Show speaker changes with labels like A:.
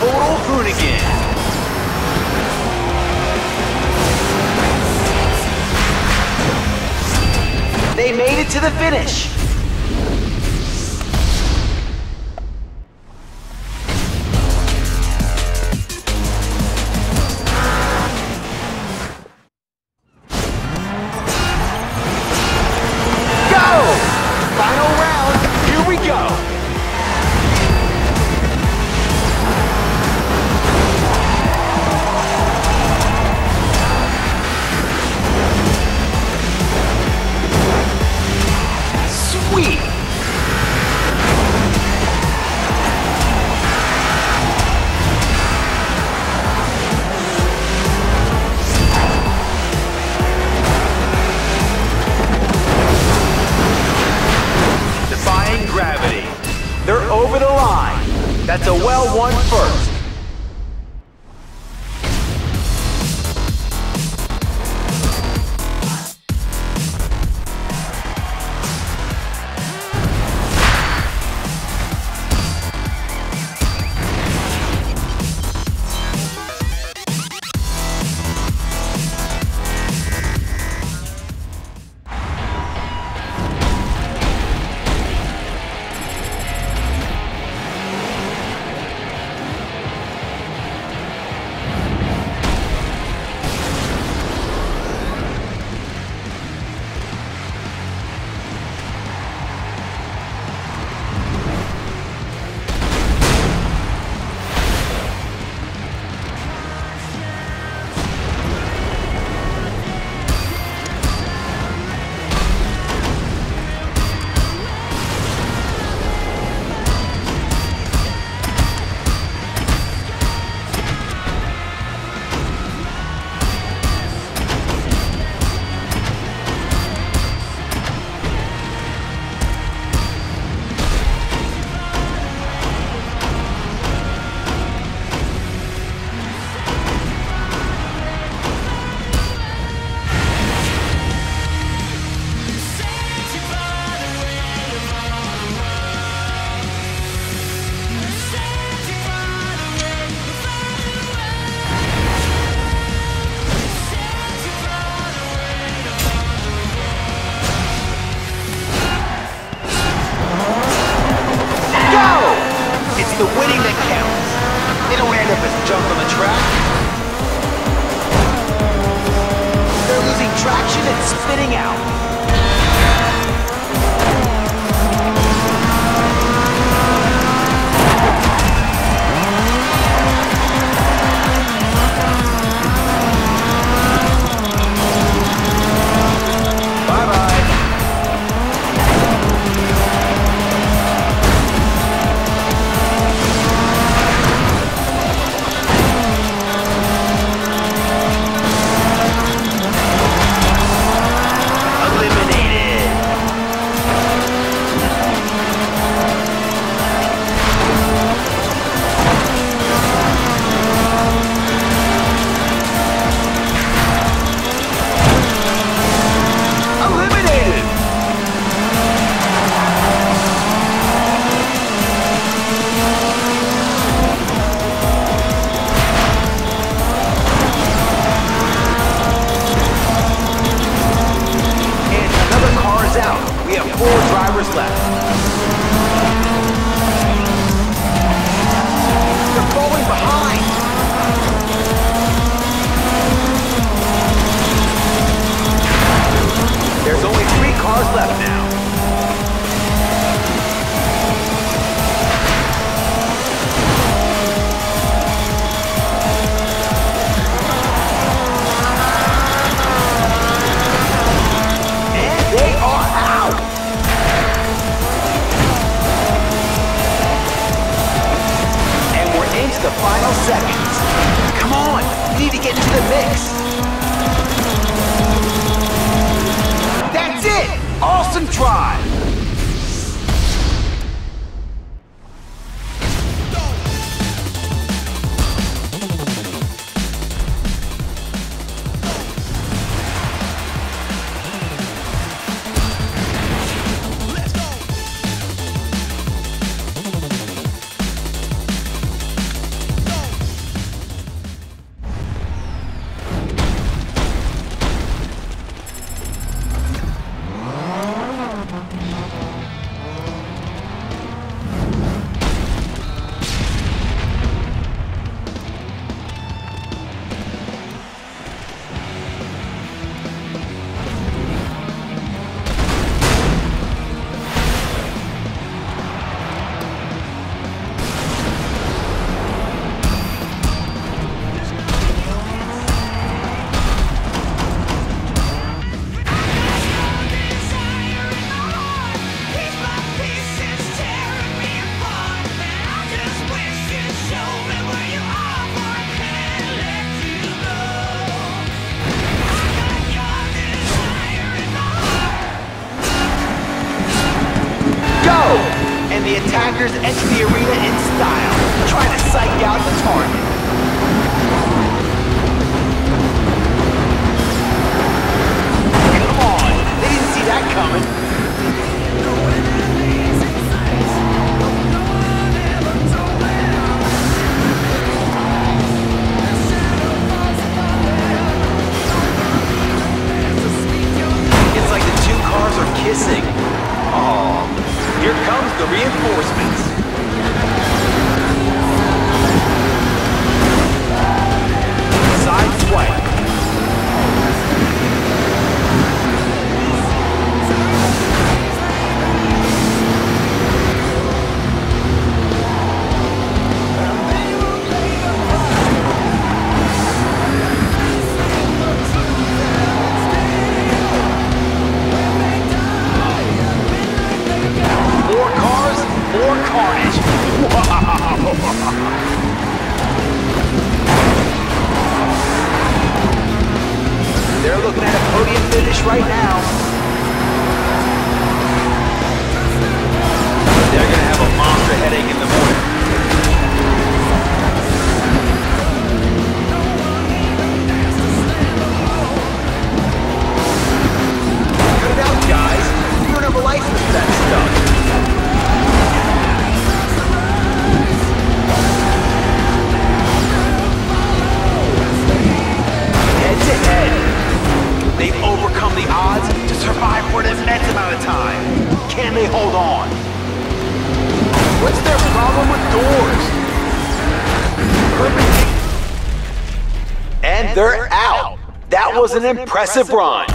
A: Total Hoonigan! They made it to the finish! one first. The winning that counts. They don't end up as junk on the track. They're losing traction and spinning out. Drivers left. The final seconds. Come on, we need to get into the mix. That's it! Awesome drive! Attackers enter the arena in style, trying to psych They're looking at a podium finish right now. They're gonna have a monster What's their problem with doors? And they're out. That was an impressive run.